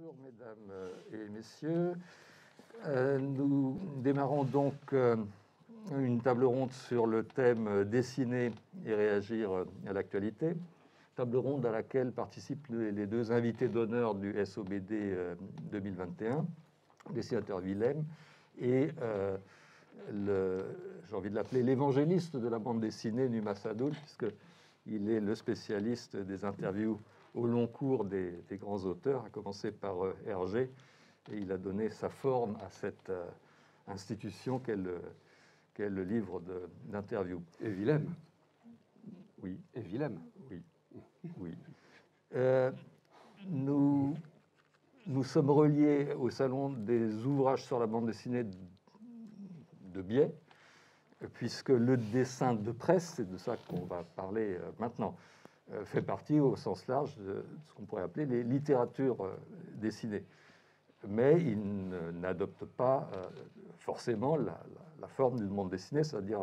Bonjour mesdames et messieurs. Euh, nous démarrons donc euh, une table ronde sur le thème dessiner et réagir à l'actualité. Table ronde à laquelle participent les deux invités d'honneur du SOBD 2021, euh, dessinateur Willem et j'ai envie de l'appeler l'évangéliste de la bande dessinée Numa Sadoul, puisqu'il est le spécialiste des interviews au long cours des, grands auteurs, à commencer par euh, Hergé, et il a donné sa forme à cette euh, institution qu'est le, le, livre d'interview. Et Willem. Oui. Et Willem. Oui. oui. Euh, nous, nous sommes reliés au Salon des ouvrages sur la bande dessinée de Biais, puisque le dessin de presse, c'est de ça qu'on va parler maintenant, fait partie au sens large de ce qu'on pourrait appeler les littératures euh, dessinées. Mais il n'adopte pas euh, forcément la, forme du monde dessiné, c'est-à-dire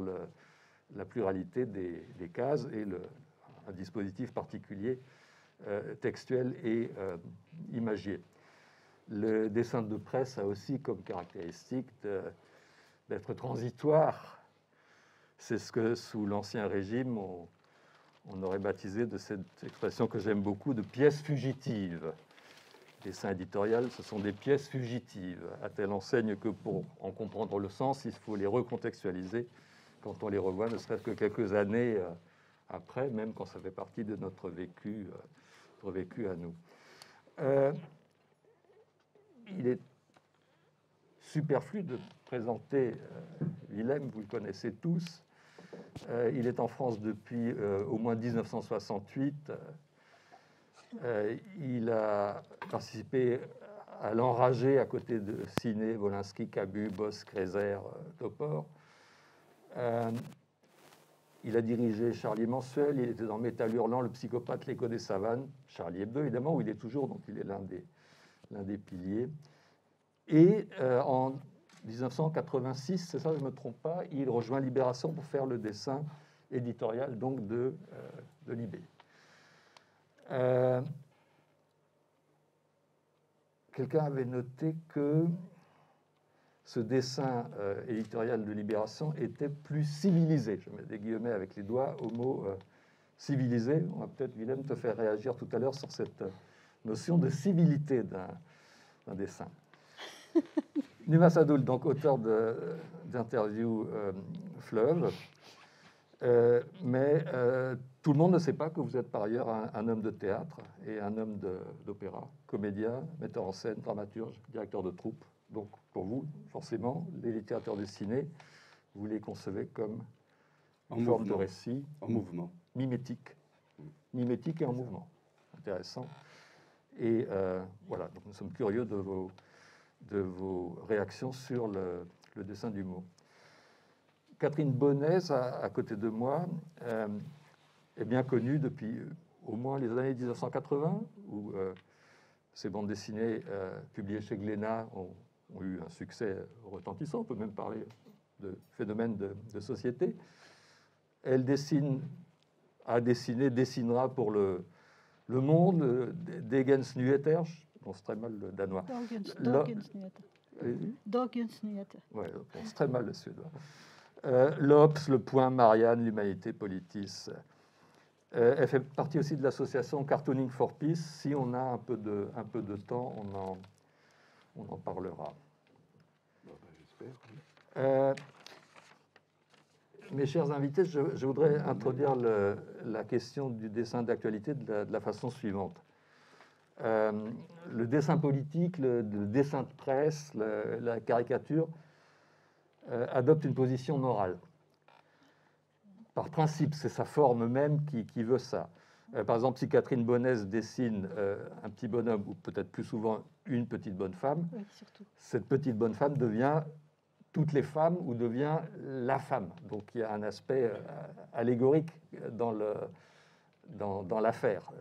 la pluralité des, cases et un dispositif particulier textuel et imagier. Le dessin de presse a aussi comme caractéristique d'être transitoire. C'est ce que sous l'Ancien Régime, on, on aurait baptisé de cette expression que j'aime beaucoup de pièces fugitives. Dessins éditorial, ce sont des pièces fugitives, à telle enseigne que pour en comprendre le sens, il faut les recontextualiser quand on les revoit, ne serait-ce que quelques années euh, après, même quand ça fait partie de notre vécu, euh, notre vécu à nous. Euh, il est superflu de présenter Willem, vous le connaissez tous, euh, il est en France depuis euh, au moins 1968. Euh, il a participé à l'enragé à côté de Ciné, Wolinski, Cabu, Boss, Kreiser, Topor. il a dirigé Charlie Mensuel, il était dans Métal Hurlant, Le psychopathe, l'écho des savanes, Charlie Hebdo évidemment, où il est toujours, donc il est l'un des, l'un des piliers. Et en 1986, c'est ça, je ne me trompe pas, il rejoint Libération pour faire le dessin éditorial donc de, euh, Libé. Euh, quelqu'un avait noté que ce dessin euh, éditorial de Libération était plus civilisé. Je mets des guillemets avec les doigts au mot civilisé. On va peut-être, Willem, te faire réagir tout à l'heure sur cette notion de civilité d'un dessin. Numa Sadoul, donc auteur d'interviews euh, Fleuve. Euh, mais euh, tout le monde ne sait pas que vous êtes par ailleurs un, homme de théâtre et un homme d'opéra, comédien, metteur en scène, dramaturge, directeur de troupe. Donc pour vous, forcément, les littérateurs dessinés, vous les concevez comme en forme de récit. En mouvement. Mimétique. Mimétique et en mouvement. Intéressant. Et voilà, donc nous sommes curieux de vos de vos réactions sur le, dessin du mot. Catherine Bonnet, à, côté de moi, euh, est bien connue depuis au moins les années 1980, où euh, ces bandes dessinées euh, publiées chez Glénat ont, eu un succès retentissant. On peut même parler de phénomène de, société. Elle dessine, a dessiné, dessinera pour le, le Monde, Degens Nueter, prononce très mal le danois. Dagensnyheter. Oui, je prononce très mal le suédois. Euh, L'Obs, le Point, Marianne, l'Humanité, Politis. Euh, elle fait partie aussi de l'association Cartooning for Peace. Si on a un peu de, un peu de temps, on en, on en parlera. Bah, j'espère. Euh, mes chers invités, je, voudrais introduire le, la question du dessin d'actualité de, de, la façon suivante. Euh, le dessin politique, le, dessin de presse, la caricature euh, adopte une position morale. Par principe, c'est sa forme même qui, veut ça. Euh, par exemple, si Catherine Bonnès dessine un petit bonhomme, ou peut-être plus souvent une petite bonne femme, cette petite bonne femme devient toutes les femmes ou devient la femme. Donc il y a un aspect allégorique dans le, dans, l'affaire.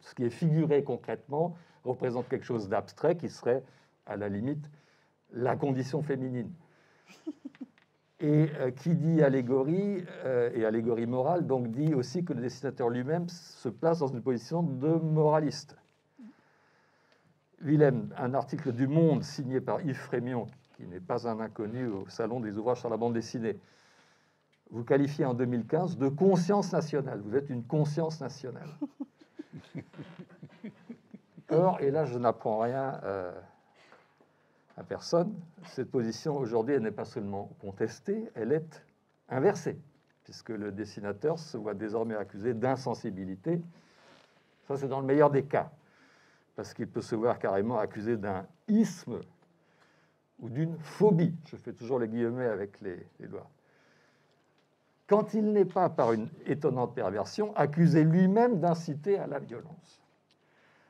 Ce qui est figuré concrètement représente quelque chose d'abstrait qui serait, à la limite, la condition féminine. Et euh, qui dit allégorie euh, et allégorie morale, donc dit aussi que le dessinateur lui-même se place dans une position de moraliste. Willem, un article du Monde signé par Yves Frémion, qui n'est pas un inconnu au Salon des ouvrages sur la bande dessinée, vous qualifiez en 2015 de conscience nationale. Vous êtes une conscience nationale. Or, et là je n'apprends rien euh, à personne, cette position aujourd'hui, elle n'est pas seulement contestée, elle est inversée, puisque le dessinateur se voit désormais accusé d'insensibilité. Ça, c'est dans le meilleur des cas, parce qu'il peut se voir carrément accusé d'un isme ou d'une phobie. Je fais toujours les guillemets avec les, les doigts quand il n'est pas, par une étonnante perversion, accusé lui-même d'inciter à la violence.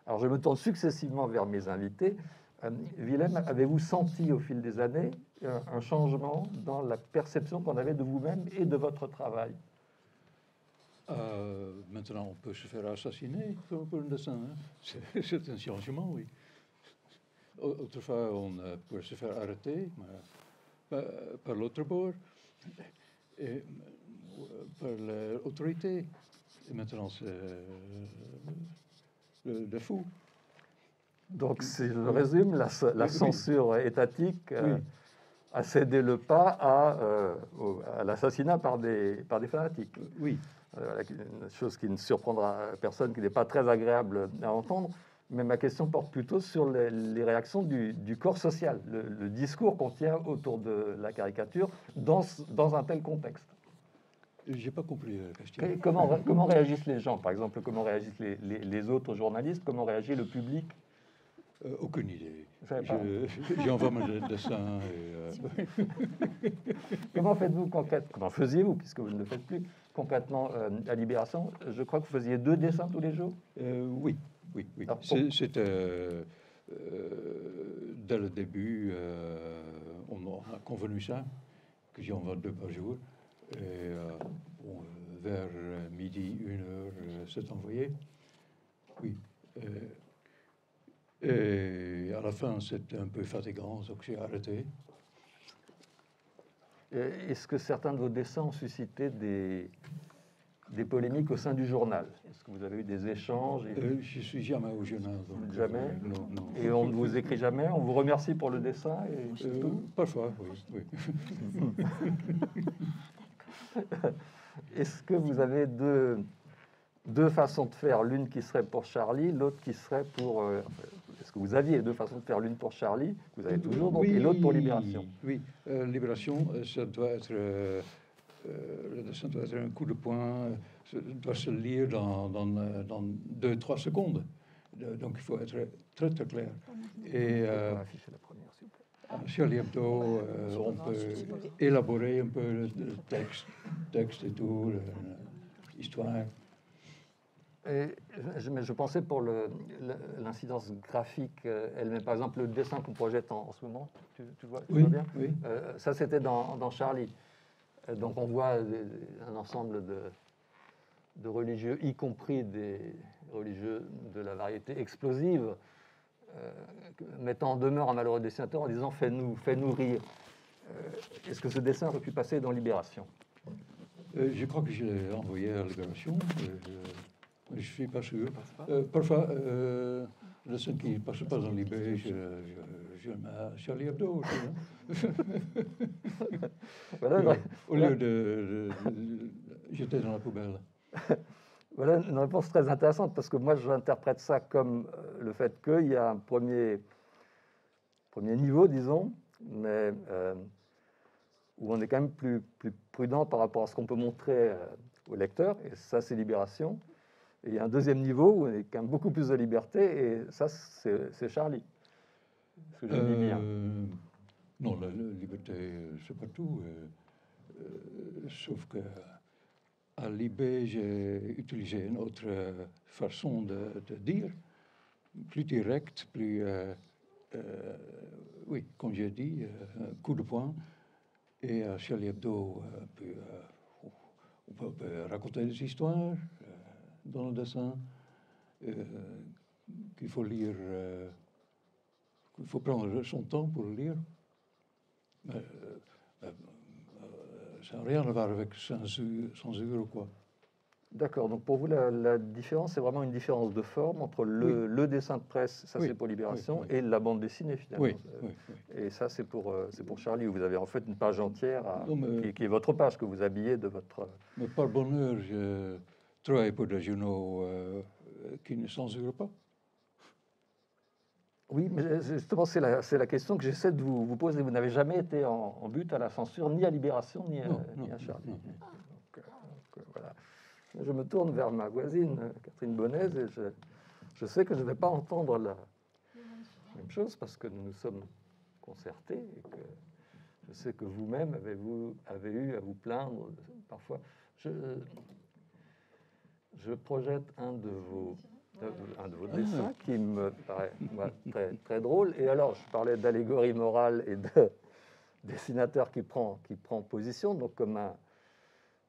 Alors je me tourne successivement vers mes invités. Euh, Willem, avez-vous senti au fil des années euh, un changement dans la perception qu'on avait de vous-même et de votre travail? Euh, Maintenant, on peut se faire assassiner pour, un dessin. Hein. C'est un changement, oui. Autrefois, on pouvait se faire arrêter par, par l'autre bord. Et par l'autorité. Et maintenant, c'est le, le, fou. Donc, si je résume, la, la censure étatique euh, a cédé le pas à, euh, à l'assassinat par des, par des fanatiques. Oui. Euh, une chose qui ne surprendra personne, qui n'est pas très agréable à entendre. Mais ma question porte plutôt sur les, les réactions du, du, corps social, le, le discours qu'on tient autour de la caricature dans, dans un tel contexte. J'ai pas compris la question. Comment, comment réagissent les gens Par exemple, comment réagissent les, les, les autres journalistes Comment réagit le public? Euh, Aucune idée. J'ai envoyé mon dessin. Et, euh... comment faites-vous concrètement Comment faisiez-vous, puisque vous ne le faites plus concrètement euh, à Libération? Je crois que vous faisiez deux dessins tous les jours? Euh, Oui, oui, oui. C'était euh, dès le début, on a convenu ça, que j'y envoie deux par jour. Et euh, vers midi, une heure, c'est envoyé. Oui. Et à la fin, c'était un peu fatigant, donc j'ai arrêté. Est-ce que certains de vos dessins ont suscité des, des polémiques au sein du journal? Est-ce que vous avez eu des échanges et... euh, Je suis jamais au journal. Donc, jamais? euh, non, non. Et on ne vous écrit jamais? On vous remercie pour le dessin et euh, Parfois, oui. oui. Est-ce que vous avez deux, deux façons de faire, l'une qui serait pour Charlie, l'autre qui serait pour... Euh, Est-ce que vous aviez deux façons de faire, l'une pour Charlie, vous avez toujours, donc, oui, et l'autre pour Libération? Oui, euh, Libération, ça doit être... Euh, dessin doit être un coup de poing, ça doit se lire dans, dans, dans deux, trois secondes. Donc il faut être très, très clair. Et... Euh, Charlie Hebdo, euh, on peut élaborer un peu le, le texte, texte et tout, l'histoire. Et je, mais je pensais pour l'incidence graphique euh, elle-même. Par exemple, le dessin qu'on projette en, en, ce moment, tu, tu vois, tu oui, vois bien oui. euh, Ça, c'était dans, dans, Charlie. Euh, donc, on voit un ensemble de, de, religieux, y compris des religieux de la variété explosive, mettant en demeure un malheureux dessinateur en disant Fais-nous fais -nous rire. Euh, Est-ce que ce dessin aurait pu passer dans Libération Euh, Je crois que je l'ai envoyé à Libération. Je ne suis pas sûr. Euh, parfois, euh, le dessin qui ne passe pas dans Libé, je, je, je le mets à Charlie Hebdo aussi. Hein. voilà, Au lieu de, de, de jeter dans la poubelle. Voilà une réponse très intéressante parce que moi j'interprète ça comme le fait qu'il y a un premier, premier niveau, disons, mais euh, où on est quand même plus, prudent par rapport à ce qu'on peut montrer euh, au lecteur, et ça c'est Libération. Et il y a un deuxième niveau où on est quand même beaucoup plus de liberté, et ça c'est Charlie. Ce que je euh, dis bien? Non, la, la liberté, c'est pas tout. sauf que à Libé, j'ai utilisé une autre façon de, dire, plus directe, plus, euh, euh, oui, comme j'ai dit, euh, un coup de poing. Et à Charlie Hebdo, on peut, on, peut, raconter des histoires dans le dessin qu'il faut lire, qu'il faut prendre son temps pour lire. Ça n'a rien à voir avec censure, censure ou quoi. D'accord, donc pour vous, la, la différence, c'est vraiment une différence de forme entre le, le dessin de presse, ça Oui, c'est pour Libération, oui, et la bande dessinée finalement. Euh. Et ça, c'est pour, euh, c'est pour Charlie, où vous avez en fait une page entière à- Non, mais- qui, qui est votre page, que vous habillez de votre... Mais par bonheur, je travaille pour des journaux euh, qui ne censurent pas. Oui, mais euh, justement, c'est la, question que j'essaie de vous, vous poser. Vous n'avez jamais été en, en but à la censure, ni à Libération, ni à, Non, ni non, à Charlie. non. Donc, euh, donc, euh, voilà. Je me tourne vers ma voisine, Catherine Bonnet, et je, je sais que je ne vais pas entendre la même chose parce que nous nous sommes concertés et que je sais que vous-même avez, vous, avez eu à vous plaindre parfois. Je, je projette un de vos, un de vos Ah. dessins qui me paraît moi, très, très drôle. Et alors, je parlais d'allégorie morale et de dessinateur qui prend, qui prend position, donc comme un,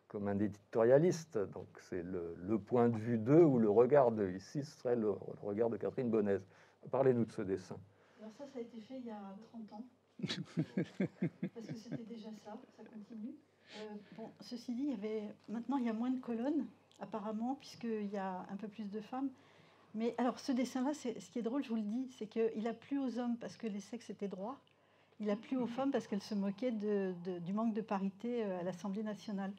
comme un éditorialiste. Donc c'est le, le point de vue d'eux ou le regard d'eux. Ici, ce serait le, le regard de Catherine Bonnet. Parlez-nous de ce dessin. Alors ça, ça a été fait il y a 30 ans. Parce que c'était déjà ça, ça continue. Euh, bon, ceci dit, il y avait, maintenant il y a moins de colonnes, apparemment, puisqu'il y a un peu plus de femmes. Mais alors ce dessin-là, c'est- ce qui est drôle, je vous le dis, c'est qu'il a plu aux hommes parce que les sexes étaient droits. Il a plu aux femmes parce qu'elles se moquaient de- de- du manque de parité euh, à l'Assemblée nationale.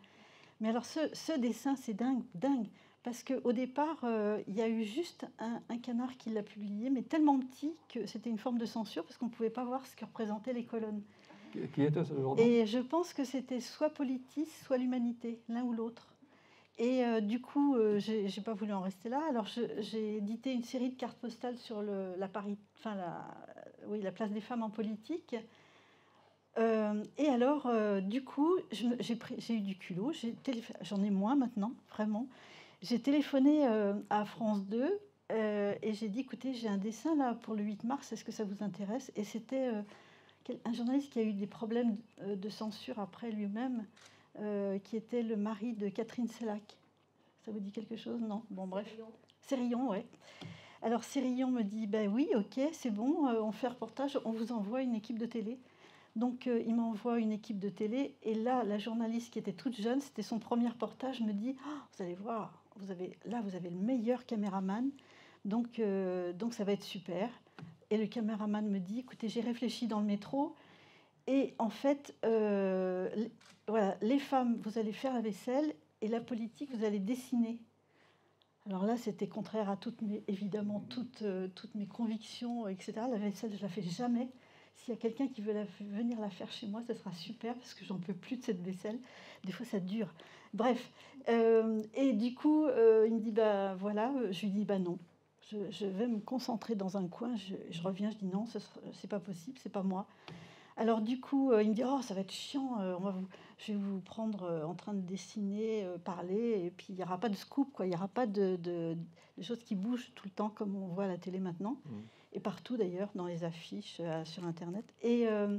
Mais alors ce, ce dessin, c'est dingue, dingue. Parce qu'au départ, euh, il y a eu juste un, un canard qui l'a publié, mais tellement petit que c'était une forme de censure parce qu'on ne pouvait pas voir ce que représentaient les colonnes. Qui- Qui était ce journal? Et je pense que c'était soit Politis, soit l'Humanité, l'un ou l'autre. Et euh, du coup, euh, j'ai pas voulu en rester là. Alors j'ai édité une série de cartes postales sur la, pari- enfin, la, oui, la place des femmes en politique. Euh, et alors, euh, du coup, j'ai eu du culot. J'en ai moins maintenant, vraiment. J'ai téléphoné à France 2 euh, et j'ai dit, écoutez, j'ai un dessin là pour le 8 mars, est-ce que ça vous intéresse? Et c'était un journaliste qui a eu des problèmes de censure après lui-même, euh, qui était le mari de Catherine Sellac. Ça vous dit quelque chose? Non? Bon, bref. Cérillon, ouais. Alors Cérillon me dit, ben oui, ok, c'est bon, euh, on fait un reportage, on vous envoie une équipe de télé. Donc euh, il m'envoie une équipe de télé, et là, la journaliste qui était toute jeune, c'était son premier reportage, me dit, Ah, vous allez voir, vous avez, là, vous avez le meilleur caméraman, donc, donc ça va être super. Et le caméraman me dit, écoutez, j'ai réfléchi dans le métro, et en fait, euh, voilà, les femmes, vous allez faire la vaisselle, et la politique, vous allez dessiner. Alors là, c'était contraire à toutes mes, évidemment, toutes, euh, toutes mes convictions, etc. La vaisselle, je la fais jamais. S'il y a quelqu'un qui veut venir la faire chez moi, ce sera super parce que j'en peux plus de cette vaisselle. Des fois, ça dure. Bref. Euh, et du coup, il me dit bah voilà. Je lui dis bah non. Je, vais me concentrer dans un coin. Je, je reviens. Je dis non, ce c'est pas possible, c'est pas moi. Alors du coup, euh, il me dit oh ça va être chiant. euh, on va vous, je vais vous prendre euh, en train de dessiner, parler, et puis il n'y aura pas de scoop, quoi. Il n'y aura pas de, de- de choses qui bougent tout le temps comme on voit à la télé maintenant, Mhm. et partout d'ailleurs, dans les affiches, sur Internet. Et, euh,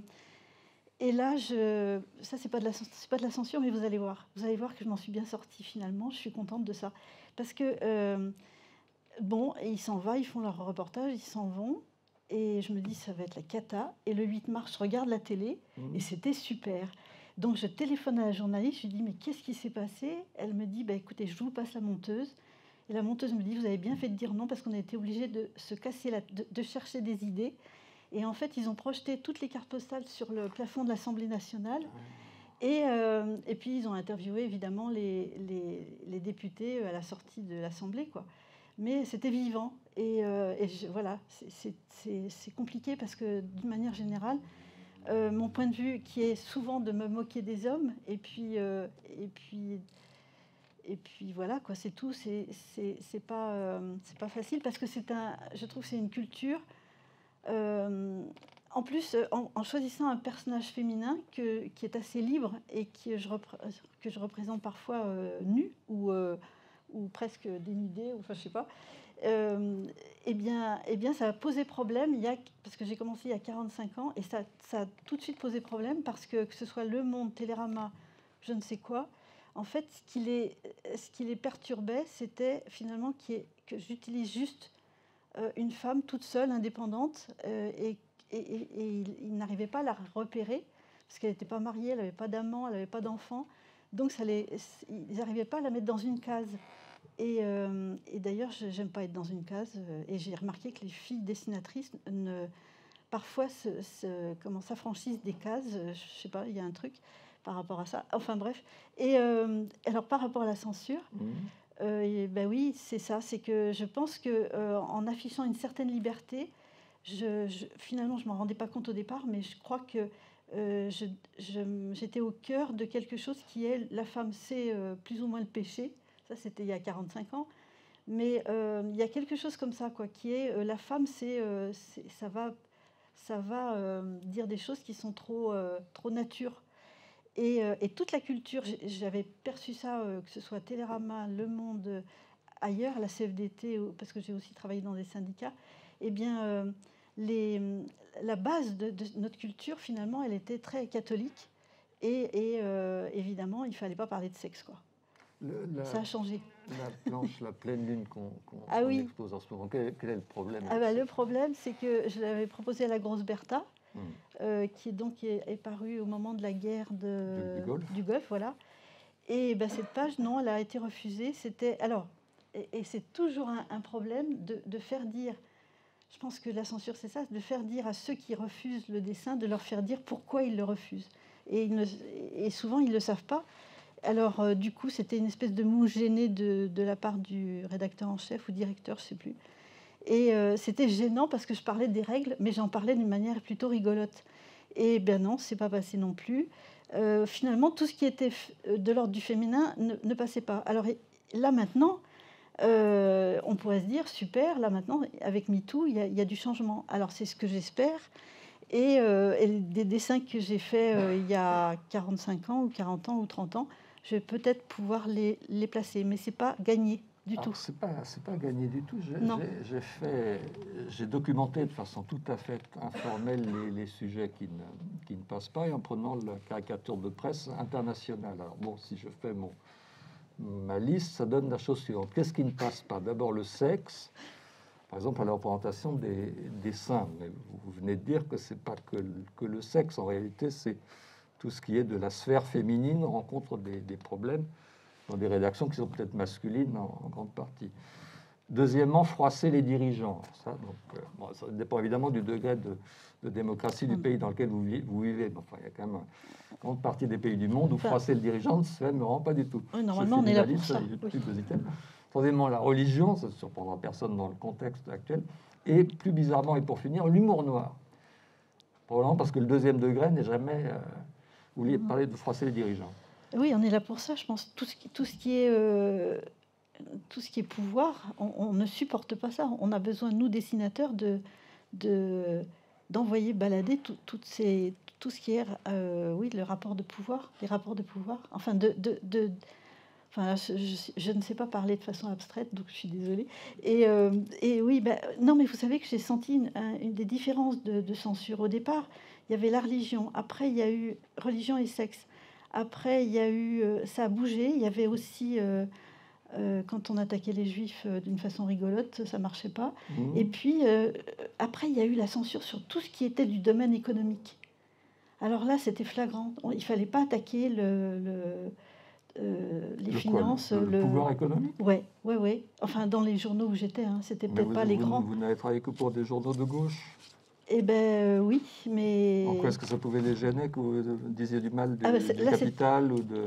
et là, je, ça c'est pas de la c'est pas de la censure, mais vous allez voir, vous allez voir que je m'en suis bien sortie finalement. Je suis contente de ça parce que euh, bon, ils s'en vont, ils font leur reportage, ils s'en vont. Et je me dis, ça va être la cata. Et le 8 mars, je regarde la télé Mhm. et c'était super. Donc je téléphone à la journaliste, je lui dis mais qu'est-ce qui s'est passé? Elle me dit bah écoutez, je vous passe la monteuse. Et la monteuse me dit vous avez bien fait de dire non parce qu'on a été obligé de se casser la, de, de chercher des idées. Et en fait, ils ont projeté toutes les cartes postales sur le plafond de l'Assemblée nationale. Et, euh, et puis ils ont interviewé évidemment les, les, les députés à la sortie de l'Assemblée quoi. Mais c'était vivant et, euh, voilà, c'est- compliqué parce que d'une manière générale, euh, mon point de vue, qui est souvent de me moquer des hommes, et puis, euh, et puis, et puis voilà, quoi, c'est tout. C'est pas, pas facile parce que c'est un, je trouve, c'est une culture. en plus, en, choisissant un personnage féminin qui est assez libre et que je, que je représente parfois nu ou, ou presque dénudé, ou enfin je sais pas, euh, eh, bien, eh bien ça a posé problème, il y a, parce que j'ai commencé il y a 45 ans, et ça, ça a tout de suite posé problème, parce que que ce soit Le Monde, Télérama, je ne sais quoi, en fait, ce qui les, ce qui les perturbait, c'était finalement y ait- que j'utilise juste euh, une femme toute seule, indépendante, euh, et, et, et- ils, ils n'arrivaient pas à la repérer, parce qu'elle n'était pas mariée, elle n'avait pas d'amant, elle n'avait pas d'enfant. Donc ça les, ils n'arrivaient pas à la mettre dans une case. Et, euh, et d'ailleurs, je n'aime pas être dans une case. euh, Et j'ai remarqué que les filles dessinatrices, ne, parfois, se, se- comment, s'affranchissent des cases. euh, Je sais pas, il y a un truc par rapport à ça. Enfin bref. Et euh, alors par rapport à la censure, Mhm. euh, ben oui, c'est ça. C'est que je pense que euh, en affichant une certaine liberté, je, je- finalement, je m'en rendais pas compte au départ, mais je crois que je- j'étais au cœur de quelque chose qui est la femme, c'est plus ou moins le péché. Ça, c'était il y a 45 ans. Mais euh, il y a quelque chose comme ça, quoi, qui est euh, la femme, euh, c'est- ça va, ça va dire des choses qui sont trop, trop nature. Et, et toute la culture, j'avais perçu ça, que ce soit Télérama, Le Monde, ailleurs, la CFDT, parce que j'ai aussi travaillé dans des syndicats, eh bien, les, la base de, de notre culture, finalement, elle était très catholique. Et, et, évidemment, il ne fallait pas parler de sexe. Quoi. Le- la, Ça a changé. la planche, la pleine lune qu'on qu'on- Ah oui. expose en ce moment, quel, quel est le problème Ah bah, le problème, c'est que je l'avais proposé à la grosse Bertha, Hmm. euh, qui est donc est, est parue au moment de la guerre de, Du- du Golfe. voilà. Et bah, cette page, non, elle a été refusée. C'était alors, et, et c'est toujours un, un problème de, de faire dire. Je pense que la censure, c'est ça, de faire dire à ceux qui refusent le dessin, de leur faire dire pourquoi ils le refusent. Et, ils ne- et souvent, ils ne le savent pas. Alors, euh, du coup, c'était une espèce de mou gêné de, la part du rédacteur en chef ou directeur, je ne sais plus. Et euh, c'était gênant parce que je parlais des règles, mais j'en parlais d'une manière plutôt rigolote. Et ben non, c'est pas passé non plus. Euh, finalement, tout ce qui était de l'ordre du féminin ne, passait pas. Alors là maintenant, on pourrait se dire super. Là maintenant, avec MeToo, il y, a- du changement. Alors c'est ce que j'espère. Et, des dessins que j'ai faits il y a 45 ans ou 40 ans ou 30 ans, je vais peut-être pouvoir les, les placer, mais c'est pas gagné du Alors, tout. C'est pas, c'est pas gagné du tout. J'ai, Non. j'ai- j'ai fait, j'ai documenté de façon tout à fait informelle les, les sujets qui ne, qui ne passent pas et en prenant la caricature de presse internationale. Alors bon, si je fais mon ma liste, ça donne la chose suivante. Qu'est-ce qui ne passe pas? D'abord le sexe. Par exemple, à la représentation des, des seins. Mais vous venez de dire que c'est pas que, le- que le sexe. En réalité, c'est tout ce qui est de la sphère féminine rencontre des, des problèmes dans des rédactions qui sont peut-être masculines en, en grande partie. Deuxièmement, froisser les dirigeants. Ça, donc, euh, bon, ça dépend évidemment du degré de, de démocratie du Mm. pays dans lequel vous, vi- vous vivez. Mais enfin, il y a quand même une grande partie des pays du monde où froisser le dirigeant ne ne rend pas du tout. Oui, normalement, on est là pour ça. oui. Troisièmement, la religion, ça ne surprendra personne dans le contexte actuel. Et plus bizarrement, et pour finir, l'humour noir. Probablement parce que le deuxième degré n'est jamais. euh, vous vouliez Mhm. parler de froisser les dirigeants. Oui, on est là pour ça, je pense. Tout ce qui, tout ce qui est, euh, tout ce qui est pouvoir, on, ne supporte pas ça. On a besoin, nous, dessinateurs, de, de, d'envoyer balader tout, ces, tout ce qui est, euh, oui, le rapport de pouvoir, les rapports de pouvoir. Enfin, de, de, de- enfin, je, ne sais pas parler de façon abstraite, donc je suis désolée. Et, euh, et oui, ben, non, mais vous savez que j'ai senti une, un- une des différences de censure. Au départ, il y avait la religion. Après, il y a eu religion et sexe. Après, il y a eu, euh, ça a bougé. Il y avait aussi, euh, euh, quand on attaquait les juifs d'une façon rigolote, ça marchait pas. Mhm. Et puis, après, il y a eu la censure sur tout ce qui était du domaine économique. Alors là, c'était flagrant. Il fallait pas attaquer le, le- euh, les Le quoi, finances, le, le pouvoir économique? Ouais, ouais, ouais. Enfin, dans les journaux où j'étais, hein, c'était peut-être vous, pas les vous- grands. Vous n'avez travaillé que pour des journaux de gauche? Eh ben euh, oui, mais En quoi est-ce que ça pouvait les gêner que vous disiez du mal du, Ah bah, du là, c'est- capital ou de...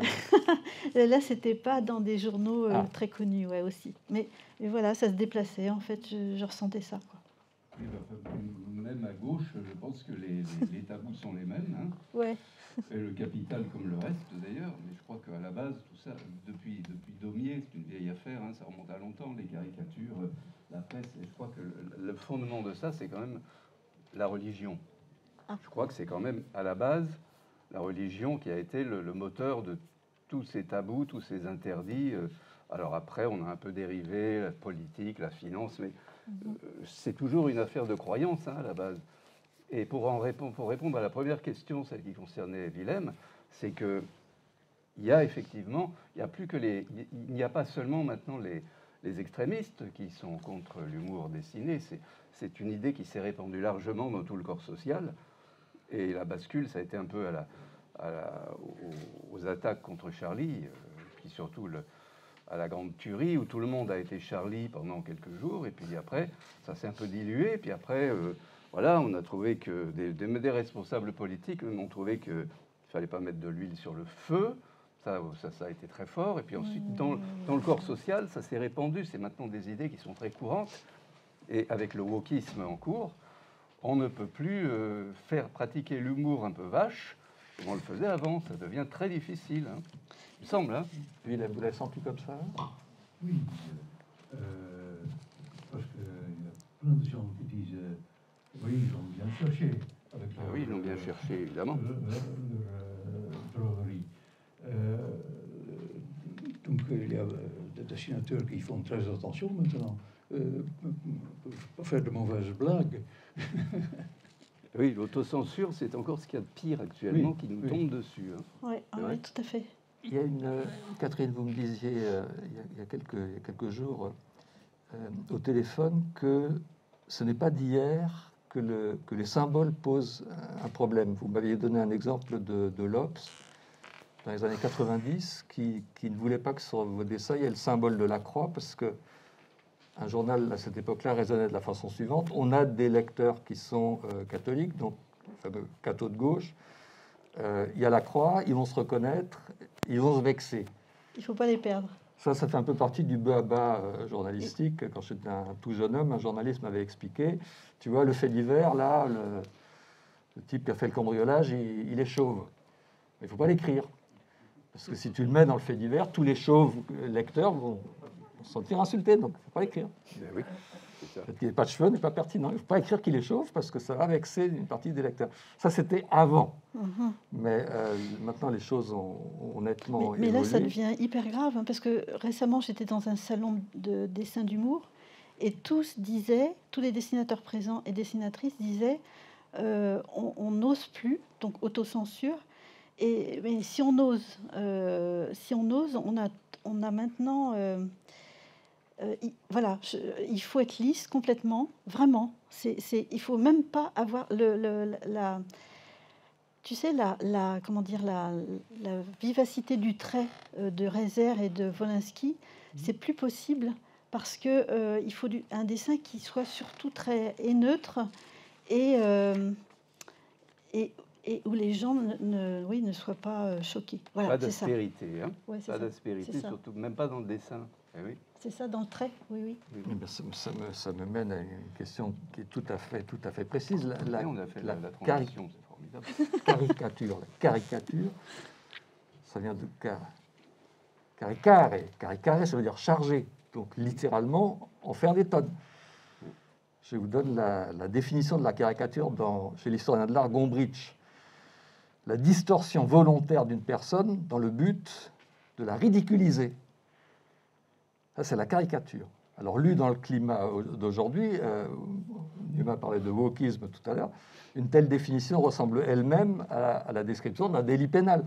Là, c'était pas dans des journaux euh, Ah. très connus, ouais, aussi. Mais, mais voilà, ça se déplaçait, en fait, je, je ressentais ça. Quoi. Oui, bah, Même à gauche, je pense que les, les- les tabous sont les mêmes. hein. Ouais. Et le capital comme le reste d'ailleurs, mais je crois qu'à la base, tout ça, depuis, depuis Daumier, c'est une vieille affaire, hein, ça remonte à longtemps, les caricatures, la presse, et je crois que le, le fondement de ça, c'est quand même la religion. Ah. Je crois que c'est quand même à la base la religion qui a été le, le moteur de tous ces tabous, tous ces interdits. euh. Alors après, on a un peu dérivé, la politique, la finance, mais euh, c'est toujours une affaire de croyance hein, à la base. Et pour, en répondre, pour répondre à la première question, celle qui concernait Willem, c'est que il y a effectivement, il n'y a plus que les, il n'y a pas seulement maintenant les, les extrémistes qui sont contre l'humour dessiné. C'est, une idée qui s'est répandue largement dans tout le corps social. Et la bascule, ça a été un peu aux, attaques contre Charlie, puis surtout à la grande tuerie où tout le monde a été Charlie pendant quelques jours, et puis après, ça s'est un peu dilué, puis après, voilà, on a trouvé que des, responsables politiques ont trouvé qu'il ne fallait pas mettre de l'huile sur le feu. Ça, ça, a été très fort. Et puis ensuite, dans, dans le corps social, ça s'est répandu. C'est maintenant des idées qui sont très courantes. Et avec le wokisme en cours, on ne peut plus euh, faire pratiquer l'humour un peu vache comme on le faisait avant. Ça devient très difficile, hein. il me semble. Hein. vous l'avez senti comme ça? Oui, euh, parce qu'il y a plein de gens qui disent euh, oui, ils l'ont bien cherché. Avec ah oui, ils l'ont bien cherché, évidemment. Donc il y a des dessinateurs qui font très attention maintenant. Euh, pas faire de mauvaises blagues. oui, l'autocensure, c'est encore ce qu'il y a de pire actuellement qui nous tombe dessus. Hein. Oui, oui, tout à fait. Il y a une, euh, Catherine, vous me disiez euh, il, y a, quelques, quelques jours au téléphone que ce n'est pas d'hier que, le, que, les symboles posent un problème. Vous m'aviez donné un exemple de, de l'Obs dans les années 90 qui, qui, ne voulait pas que sur vos dessins il y ait le symbole de la croix parce que un journal à cette époque-là raisonnait de la façon suivante. On a des lecteurs qui sont euh, catholiques, donc fameux cathos de gauche. Euh, il y a la croix, ils vont se reconnaître, ils vont se vexer. Il ne faut pas les perdre. Ça, ça fait un peu partie du bas à bas journalistique. Quand j'étais un tout jeune homme, un journaliste m'avait expliqué, tu vois, le fait divers, là, le, type qui a fait le cambriolage, il, il est chauve. Mais il ne faut pas l'écrire. Parce que si tu le mets dans le fait divers, tous les chauves lecteurs vont, se sentir insulté, donc il ne faut pas écrire. Eh oui, Le fait qu'il n'ait pas de cheveux n'est pas pertinent. Il ne faut pas écrire qu'il est chauve parce que ça va vexer une partie des lecteurs. Ça, c'était avant. Mhm. Mais euh, maintenant, les choses ont, nettement mais, mais là, ça devient hyper grave hein, parce que récemment, j'étais dans un salon de dessin d'humour et tous disaient, tous les dessinateurs présents et dessinatrices disaient euh, on n'ose plus, donc autocensure. Et mais si on ose, euh, si on ose, on a, on a maintenant euh, voilà, il faut être lisse complètement, vraiment. C'est, il faut même pas avoir le, la, tu sais, la, la comment dire, la, la vivacité du trait euh, de Rézère et de Wolinski, mmh. c'est plus possible parce que euh, il faut un dessin qui soit surtout très et neutre et, et, et où les gens ne, oui, ne soient pas choqués. Voilà, pas d'aspérité, hein. pas d'aspérité, surtout même pas dans le dessin. Eh oui. C'est ça, dans le trait, oui, oui. ça, me, mène à une question qui est tout à fait, tout à fait précise. La, on a fait la, transition, c'est formidable. caricature, la caricature, ça vient de car, caricare. Caricare, ça veut dire charger. Donc, littéralement, en faire des tonnes. Je vous donne la, définition de la caricature dans, chez l'historien de l'art Gombrich. La distorsion volontaire d'une personne dans le but de la ridiculiser ça, c'est la caricature. Alors, lu dans le climat d'aujourd'hui, euh, Numa parlait de wokisme tout à l'heure, une telle définition ressemble elle-même à, la description d'un délit pénal.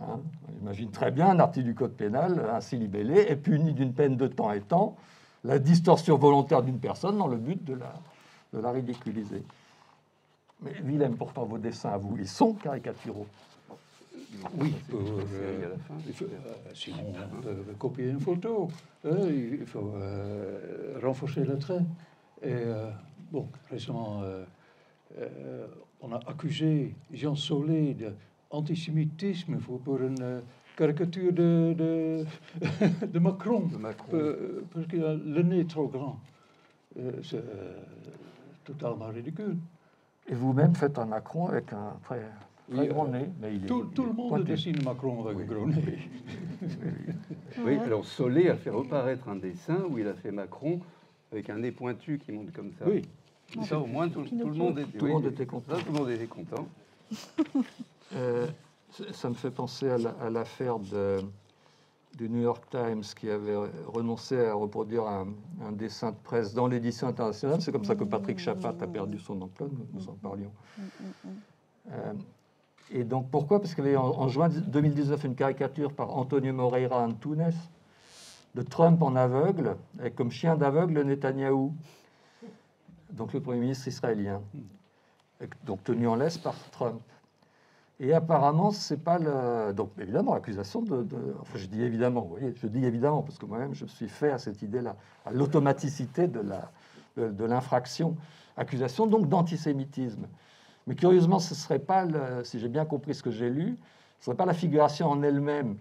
Hein, on imagine très bien un article du code pénal ainsi libellé est puni d'une peine de temps et temps la distorsion volontaire d'une personne dans le but de la, de la ridiculiser. Mais Willem, pourtant, vos dessins à vous, ils sont caricaturaux. Oui, pour, euh, il faut, euh, sinon on peut copier une photo. Euh, il faut euh, renforcer le trait. Et bon, récemment, on a accusé Jean Solé d'antisémitisme pour, pour une caricature de, de, de Macron, de Macron. parce qu'il a le nez trop grand. C'est totalement ridicule. Et vous-même faites un Macron avec un très oui, grand nez, mais il est, tout, tout le monde dessine Macron avec un gros nez. oui, alors Solé a fait reparaître un dessin où il a fait Macron avec un nez pointu qui monte comme ça. Oui. Ça, au moins, tout, le monde, était, tout le monde était content. tout le monde était content. Euh, ça me fait penser à l'affaire du New York Times qui avait renoncé à reproduire un, dessin de presse dans l'édition internationale. C'est comme ça que Patrick Chapat a perdu son emploi, nous, en parlions. Euh, et donc pourquoi? Parce qu'il y avait en, juin 2019 une caricature par Antonio Moreira Antunes de Trump en aveugle, avec comme chien d'aveugle Netanyahou, donc le Premier ministre israélien, donc tenu en laisse par Trump. Et apparemment, c'est pas le. Donc, évidemment, l'accusation de, Enfin, je dis évidemment, vous voyez, je dis évidemment, parce que moi-même, je suis fait à cette idée-là, à l'automaticité de l'infraction. De, accusation donc d'antisémitisme. Mais curieusement, ce serait pas, si j'ai bien compris ce que j'ai lu, ce serait pas la figuration en elle-même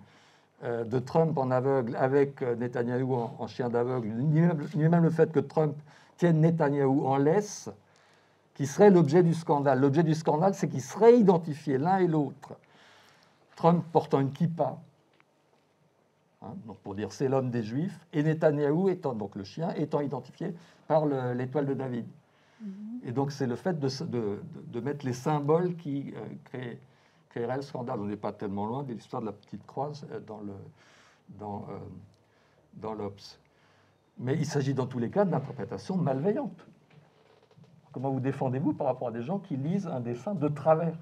euh, de Trump en aveugle avec euh, Netanyahou en, chien d'aveugle, ni, ni même le fait que Trump tienne Netanyahou en laisse, qui serait l'objet du scandale. L'objet du scandale, c'est qu'ils seraient identifiés l'un et l'autre. Trump portant une kippa, hein, donc pour dire c'est l'homme des Juifs, et Netanyahou étant donc le chien étant identifié par l'étoile de David. Mhm. Et donc c'est le fait de, de, mettre les symboles qui euh, créerait le scandale. On n'est pas tellement loin de l'histoire de la petite croix euh, dans le dans, euh, dans l'Obs. Mais il s'agit dans tous les cas d'interprétation malveillante. Comment vous défendez-vous par rapport à des gens qui lisent un dessin de travers?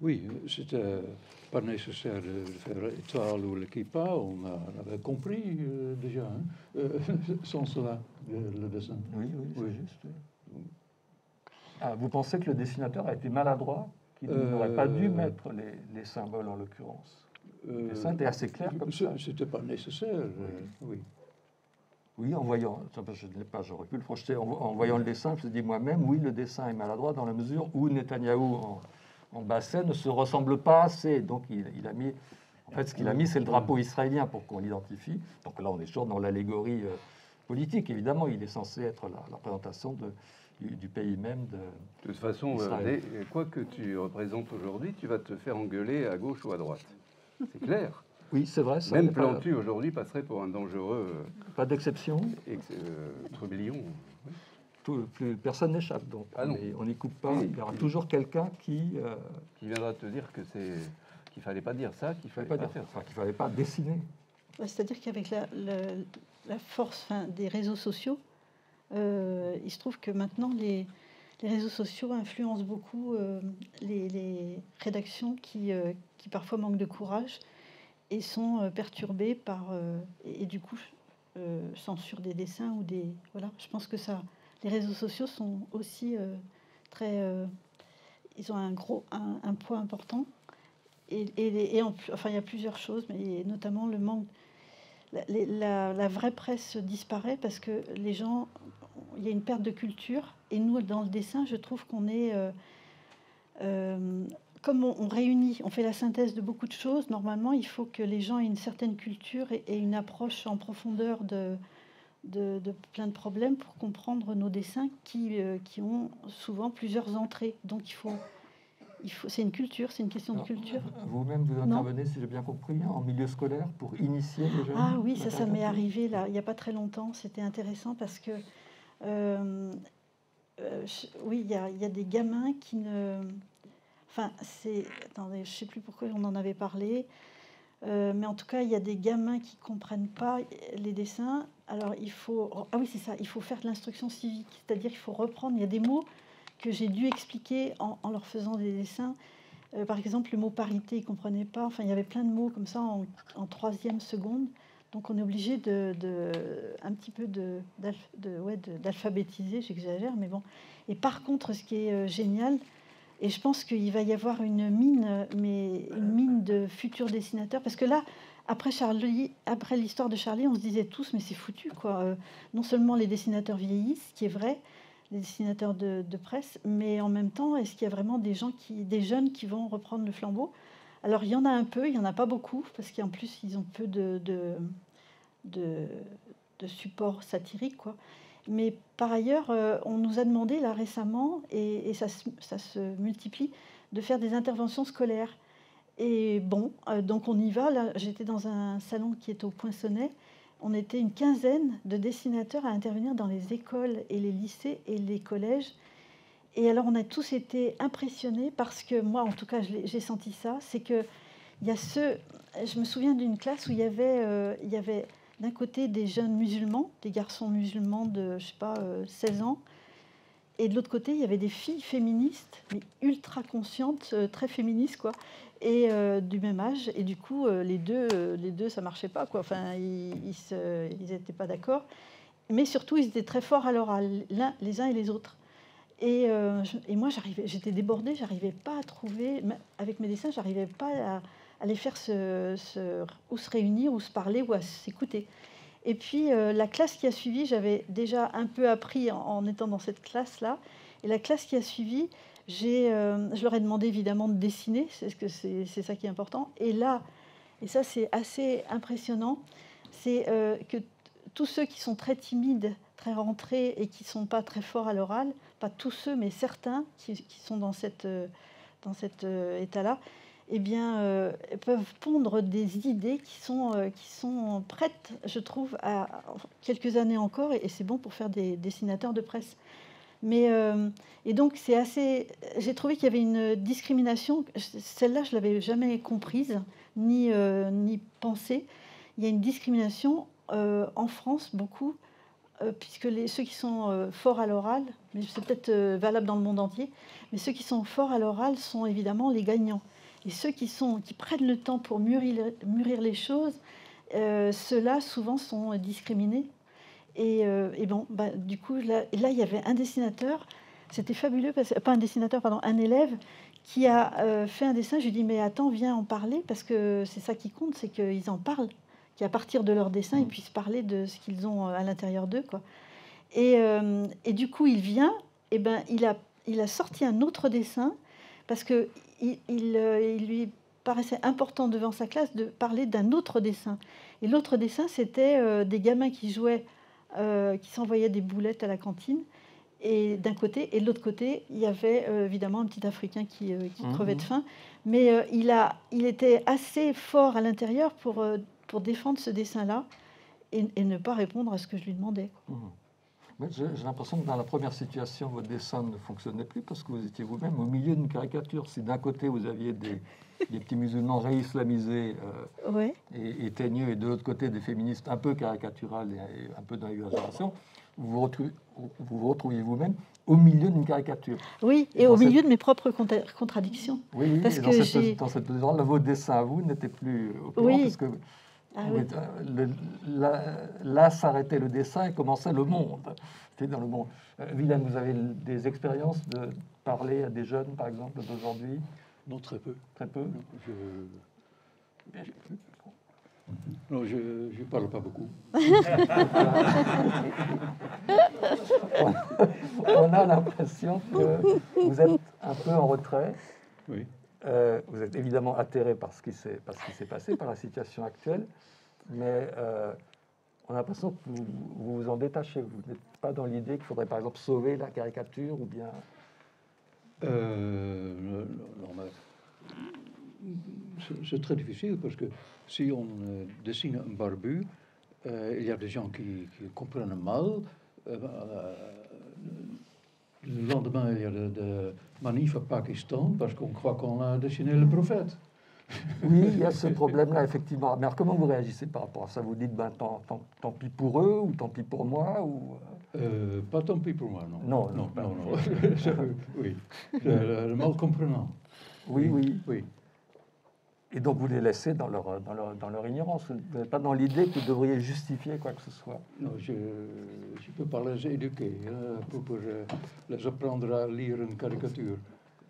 Oui, c'était pas nécessaire de faire l'étoile ou le kippa, on, avait compris euh, déjà, hein, euh, sans cela, le, dessin. Oui, oui, c'est juste. Ah, vous pensez que le dessinateur a été maladroit, qu'il n'aurait pas dû euh, mettre les, symboles en l'occurrence? Le dessin était assez clair comme ça. C'était pas nécessaire, oui. Oui, en voyant, je ne l'ai pas, j'aurais pu le projeter, en, voyant le dessin, je me dit moi-même, oui, le dessin est maladroit dans la mesure où Netanyahou en, basset ne se ressemble pas assez. Donc il, a mis, en fait, ce qu'il a mis, c'est le drapeau israélien pour qu'on l'identifie. Donc là, on est toujours dans l'allégorie euh, politique. Évidemment, il est censé être la, représentation de, du, pays même. De, de toute façon, euh, quoi que tu représentes aujourd'hui, tu vas te faire engueuler à gauche ou à droite. C'est clair. Oui, c'est vrai. Même Plantu aujourd'hui passerait pour un dangereux. Euh, pas d'exception. Euh, plus, personne n'échappe donc. Ah on n'y coupe pas. il y aura toujours quelqu'un qui. Euh, qui viendra te dire que c'est qu'il fallait pas dire ça, qu'il fallait pas, dire, enfin, qu'il fallait pas dessiner. C'est-à-dire qu'avec la, la, force des réseaux sociaux, euh, il se trouve que maintenant les, les réseaux sociaux influencent beaucoup les, les, rédactions qui, qui parfois manquent de courage et sont euh, perturbés par euh, et, du coup euh, censure des dessins ou des voilà. Je pense que ça, les réseaux sociaux sont aussi très, ils ont un gros un, poids important et, et, enfin il y a plusieurs choses, mais notamment le manque. La, la, vraie presse disparaît parce que les gens, il y a une perte de culture. Et nous, dans le dessin, je trouve qu'on est comme on, réunit, on fait la synthèse de beaucoup de choses, normalement, il faut que les gens aient une certaine culture et, une approche en profondeur de, de, plein de problèmes pour comprendre nos dessins qui, euh, qui ont souvent plusieurs entrées. Donc il faut, il faut, c'est une culture, c'est une question de culture. Vous-même, vous intervenez, si j'ai bien compris, en milieu scolaire pour initier les jeunes. Ah oui, ça, ça m'est arrivé là, il n'y a pas très longtemps. C'était intéressant parce que, euh, euh, oui, il y, y, a des gamins qui ne Enfin, c'est. Attendez, je ne sais plus pourquoi on en avait parlé. Euh, mais en tout cas, il y a des gamins qui ne comprennent pas les dessins. Alors, il faut. Ah oui, c'est ça. Il faut faire de l'instruction civique. C'est-à-dire qu'il faut reprendre. Il y a des mots que j'ai dû expliquer en, leur faisant des dessins. Euh, par exemple, le mot parité, ils ne comprenaient pas. Enfin, il y avait plein de mots comme ça en, troisième seconde. Donc, on est obligé de, un petit peu de, d'alphabétiser, j'exagère, mais bon. Et par contre, ce qui est euh, génial, et je pense qu'il va y avoir une mine, mais une mine de futurs dessinateurs. Parce que là, après Charlie, après l'histoire de Charlie, on se disait tous, mais c'est foutu, quoi. Euh, non seulement les dessinateurs vieillissent, ce qui est vrai, les dessinateurs de, presse, mais en même temps, est-ce qu'il y a vraiment des gens qui, des jeunes qui vont reprendre le flambeau? Alors il y en a un peu, il y en a pas beaucoup, parce qu'en plus ils ont peu de, de, de, de support satirique, quoi. Mais par ailleurs, euh, on nous a demandé là récemment, et, ça, se multiplie, de faire des interventions scolaires. Et bon, euh, donc on y va. Là, j'étais dans un salon qui est au Poinçonnet. On était une quinzaine de dessinateurs à intervenir dans les écoles et les lycées et les collèges. Et alors, on a tous été impressionnés parce que moi, en tout cas, j'ai senti ça. C'est que il y a ce. Je me souviens d'une classe où il y avait, euh, il y avait d'un côté des jeunes musulmans, des garçons musulmans de, je sais pas, 16 euh, ans, et de l'autre côté, il y avait des filles féministes, mais ultra conscientes, euh, très féministes, quoi, et euh, du même âge. Et du coup, les deux, les deux, ça marchait pas, quoi. Enfin, ils n'étaient pas d'accord. Mais surtout, ils étaient très forts à l'oral, les uns et les autres. Et, et moi, j'arrivais, j'étais débordée, j'arrivais pas à trouver, avec mes dessins, j'arrivais pas à, les faire se, ou se réunir, ou se parler, ou à s'écouter. Et puis, euh, la classe qui a suivi, j'avais déjà un peu appris en, étant dans cette classe-là. Et la classe qui a suivi, euh, je leur ai demandé évidemment de dessiner, c'est ce que c'est, ça qui est important. Et là, et ça c'est assez impressionnant, c'est euh, que tous ceux qui sont très timides, très rentrés et qui sont pas très forts à l'oral, pas tous ceux, mais certains qui, qui sont dans cette dans cet état-là, eh bien, euh, peuvent pondre des idées qui sont, euh, qui sont prêtes, je trouve, à quelques années encore, et, c'est bon pour faire des dessinateurs de presse. Mais euh, et donc c'est assez. J'ai trouvé qu'il y avait une discrimination. Celle-là, je l'avais jamais comprise ni ni pensée. Il y a une discrimination en France beaucoup, puisque ceux qui sont forts à l'oral, mais c'est peut-être valable dans le monde entier, mais ceux qui sont forts à l'oral sont évidemment les gagnants. Et ceux qui sont qui prennent le temps pour mûrir, mûrir les choses, euh, ceux-là souvent sont discriminés. Et, euh, et bon, bah, du coup, là, là, il y avait un dessinateur, c'était fabuleux, parce, pas un dessinateur, pardon, un élève qui a euh, fait un dessin. Je lui ai dit, mais attends, viens en parler, parce que c'est ça qui compte, c'est qu'ils en parlent, qu'à partir de leur dessin, ils puissent parler de ce qu'ils ont à l'intérieur d'eux. quoi. Et, et du coup, il vient, et ben, il, a, il a sorti un autre dessin, parce que il, il, euh, il lui paraissait important devant sa classe de parler d'un autre dessin. Et l'autre dessin, c'était euh, des gamins qui jouaient, euh, qui s'envoyaient des boulettes à la cantine. Et d'un côté, et de l'autre côté, il y avait euh, évidemment un petit Africain qui, qui Mhm. crevait de faim. Mais il, a, il était assez fort à l'intérieur pour, pour défendre ce dessin-là et, et ne pas répondre à ce que je lui demandais. quoi. J'ai l'impression que dans la première situation, votre dessin ne fonctionnait plus parce que vous étiez vous-même au milieu d'une caricature. Si d'un côté vous aviez des, des petits musulmans réislamisés euh, Ouais. et, et teigneux, et de l'autre côté des féministes un peu caricaturales et, et un peu dans l'exagération, vous vous retrouvez, vous vous retrouviez vous-même au milieu d'une caricature. Oui, Et au cette- milieu de mes propres contra- contradictions. Oui, oui, Parce et dans que cette, dans cette position-là, vos dessins à vous n'étaient plus au courant Oui. parce que Ah oui. euh, le- là, là s'arrêtait le dessin et commençait le monde. C'était dans le monde. Euh, Willem, vous avez des expériences de parler à des jeunes, par exemple, d'aujourd'hui? Non, très peu. Très peu? Je non, je ne parle pas beaucoup. On a l'impression que vous êtes un peu en retrait. Oui. Euh, vous êtes évidemment atterré par ce qui s'est passé, par la situation actuelle, mais euh, on a l'impression que vous, vous en détachez. Vous n'êtes pas dans l'idée qu'il faudrait par exemple sauver la caricature ou bien. Euh, non, c'est- très difficile parce que si on dessine un barbu, il y a des gens qui comprennent mal. Euh, euh, le lendemain, il y a de, de manif à Pakistan parce qu'on croit qu'on a dessiné le prophète. Oui, il y a ce problème-là, effectivement. Mais alors, comment vous réagissez par rapport à ça? Vous dites, ben, tant, tant- tant pis pour eux ou tant pis pour moi ou... Euh, pas tant pis pour moi, non. Non, non, non. non. Oui, le, le mal comprenant. Oui, oui. Oui. Et donc, vous les laissez dans leur, dans leur, dans leur ignorance. Vous n'êtes pas dans l'idée que vous devriez justifier quoi que ce soit. Non, je ne peux pas les éduquer hein, pour, pour, euh, les apprendre à lire une caricature.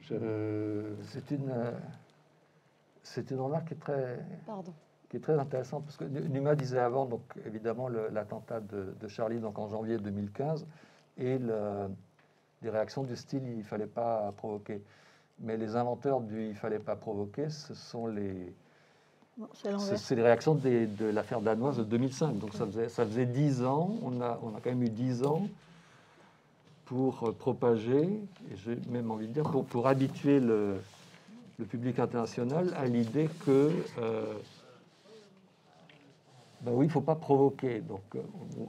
Je- C'est une, euh, c'est une remarque qui est très, Pardon. qui est très intéressante parce que Numa disait avant, donc évidemment le- l'attentat de, de Charlie donc en janvier 2015 et le- des réactions du style il fallait pas provoquer. Mais les inventeurs du il fallait pas provoquer, ce sont les c'est les réactions des- de l'affaire danoise de 2005. Donc ça faisait ça faisait dix ans. On a on a quand même eu dix ans pour euh, propager, et j'ai même envie de dire pour pour habituer le le public international à l'idée que euh, ben oui, il ne faut pas provoquer. Donc, euh,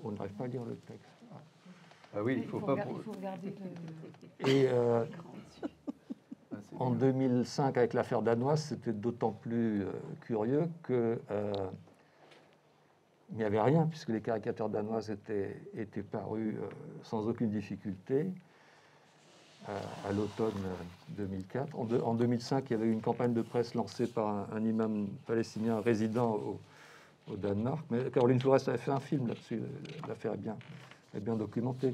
on- n'arrive pas à lire le texte. Ah oui, il faut pas. rega- pro- il faut regarder le. Et euh, en bien. 2005, avec l'affaire danoise, c'était d'autant plus euh, curieux que euh, il n'y avait rien, puisque les caricatures danoises étaient, étaient parues euh, sans aucune difficulté à l'automne euh, 2004. En, deux- en 2005, il y avait eu une campagne de presse lancée par un, un imam palestinien résident au, au Danemark. Mais Caroline Tourès avait fait un film là-dessus. L'affaire est bien, est bien documentée.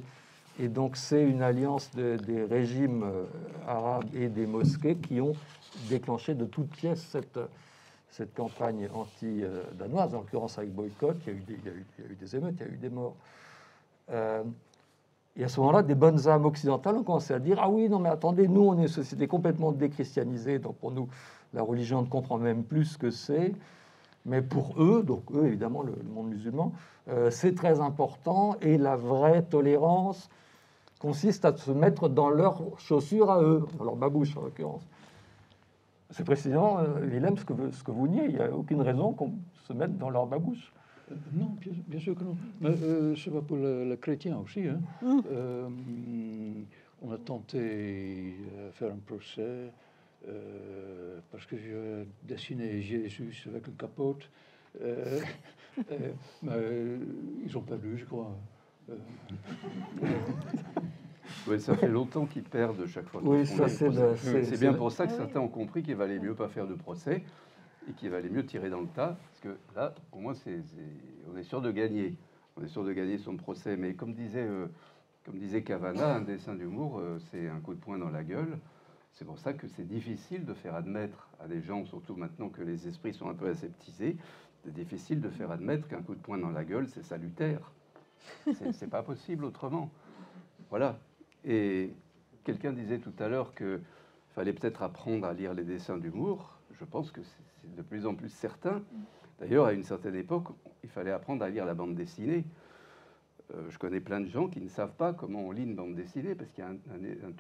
Et donc c'est une alliance de- des régimes euh, arabes et des mosquées qui ont déclenché de toutes pièces cette, cette campagne anti-danoise, en l'occurrence avec boycott. Il y, a eu des, il, y a eu, des émeutes, il y a eu des morts. Euh, et à ce moment-là, des bonnes âmes occidentales ont commencé à dire Ah oui, non, mais attendez, nous, on est une société complètement déchristianisée, donc pour nous, la religion ne comprend même plus ce que c'est. Mais pour eux, donc eux, évidemment, le, le monde musulman, euh, c'est très important et la vraie tolérance consiste à se mettre dans leurs chaussures à eux, dans leur babouche en l'occurrence. C'est précisément, euh, Willem, ce que, vous- ce que vous niez. Il n'y a aucune raison qu'on se mette dans leur babouche. Euh, Non, bien, bien sûr que non. Mais euh, c'est pas pour le, le chrétien aussi. Hein. Mm. Euh, on a tenté de faire un procès euh, parce que je dessinais Jésus avec une capote. Euh, euh, mais euh, ils ont perdu, je crois. Oui, ça fait longtemps qu'ils perdent chaque fois. Oui, ça, c'est c'est- bien pour ça que Ah certains ont compris qu'il valait mieux pas faire de procès et qu'il valait mieux tirer dans le tas, parce que là, au moins, c'est- on est sûr de gagner. On est sûr de gagner son procès. Mais comme disait, euh, comme disait Cavana, un dessin d'humour, euh, c'est un coup de poing dans la gueule. C'est pour ça que c'est difficile de faire admettre à des gens, surtout maintenant que les esprits sont un peu aseptisés, c'est difficile de faire admettre qu'un coup de poing dans la gueule, c'est salutaire. C'est, pas possible autrement. Voilà. Et quelqu'un disait tout à l'heure qu'il fallait peut-être apprendre à lire les dessins d'humour. Je pense que c'est de plus en plus certain. D'ailleurs, à une certaine époque, il fallait apprendre à lire la bande dessinée. Euh, je connais plein de gens qui ne savent pas comment on lit une bande dessinée parce qu'il y a un,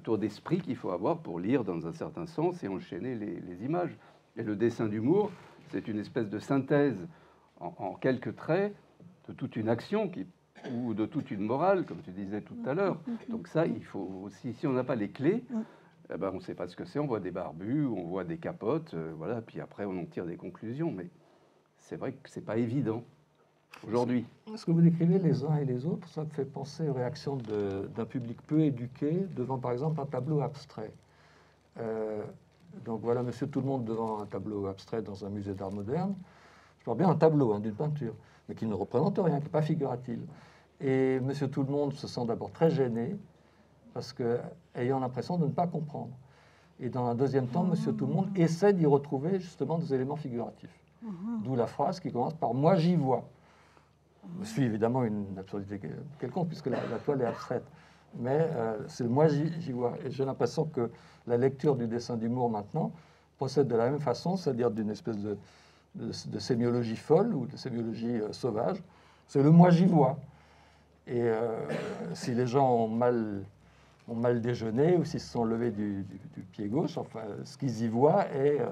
tour d'esprit qu'il faut avoir pour lire dans un certain sens et enchaîner les, images. Et le dessin d'humour, c'est une espèce de synthèse en quelques traits de toute une action qui, ou de toute une morale, comme tu disais tout à l'heure. Donc ça, il faut aussi, si on n'a pas les clés, eh ben, on ne sait pas ce que c'est. On voit des barbus, on voit des capotes, euh, voilà. Puis après, on en tire des conclusions. Mais c'est vrai que c'est pas évident aujourd'hui. Ce que vous décrivez les uns et les autres, ça me fait penser aux réactions d'un public peu éduqué devant, par exemple, un tableau abstrait. Euh, donc voilà, Monsieur Tout le Monde devant un tableau abstrait dans un musée d'art moderne. Je parle bien un tableau, hein, d'une peinture, mais qui ne représente rien, qui n'est pas figuratif. Et Monsieur Tout le Monde se sent d'abord très gêné, parce que ayant l'impression de ne pas comprendre. Et dans un deuxième temps, Monsieur Tout le Monde essaie d'y retrouver justement des éléments figuratifs. D'où la phrase qui commence par Moi j'y vois suit évidemment une absurdité quel- quelconque, puisque la, la toile est abstraite. Mais euh, c'est le moi j'y vois. Et j'ai l'impression que la lecture du dessin d'humour maintenant procède de la même façon, c'est-à-dire d'une espèce de, de, de sémiologie folle ou de sémiologie euh, sauvage. C'est le moi j'y vois. Et euh, si les gens ont mal, ont mal déjeuné ou s'ils se sont levés du, du- du pied gauche, enfin, ce qu'ils y voient est euh,